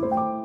you.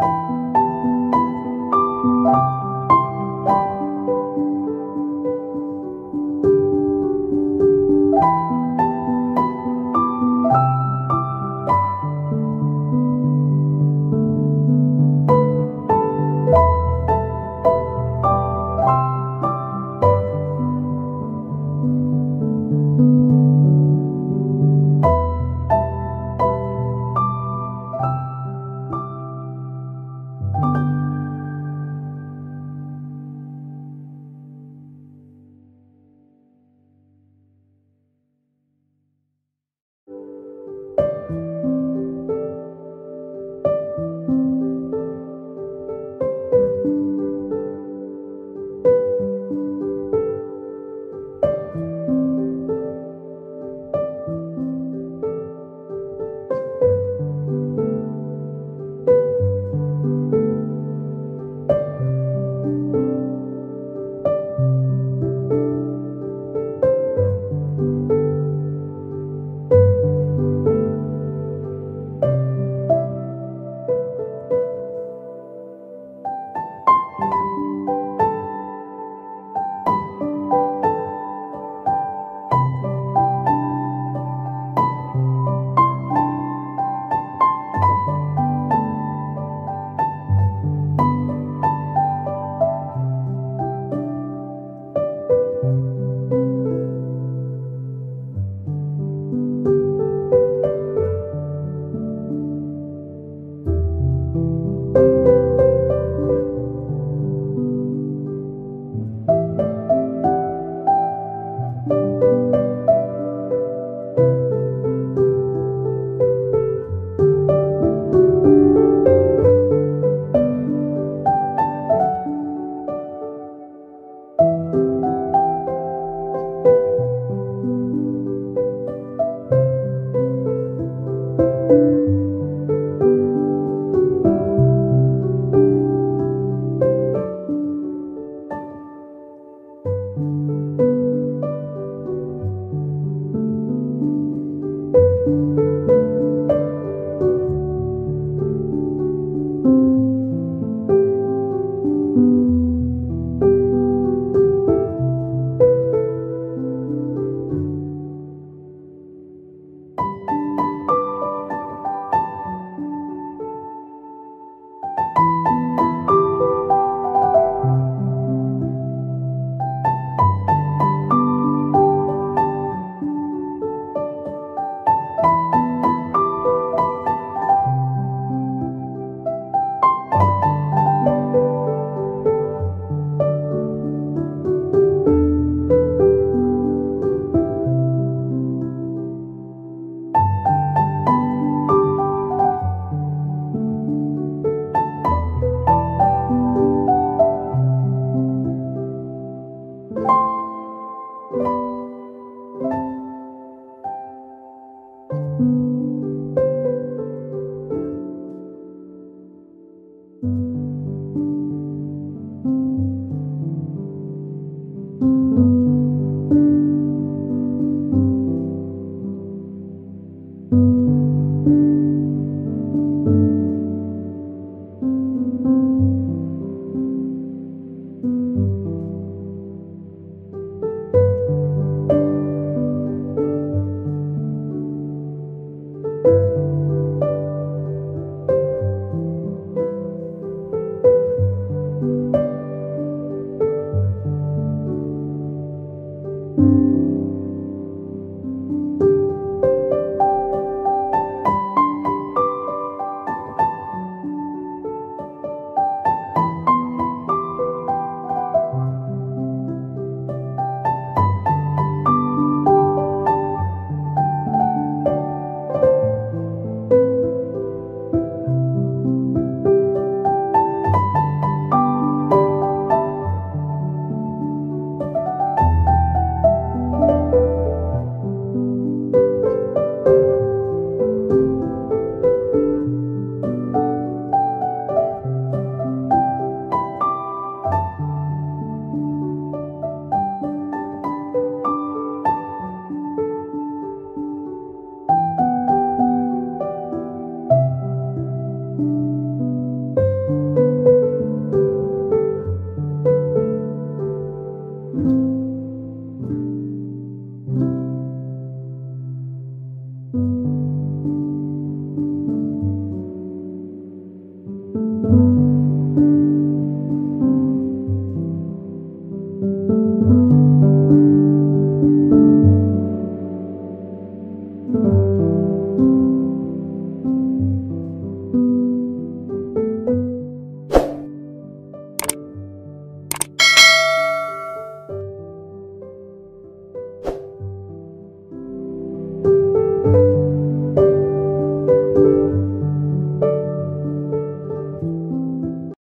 you.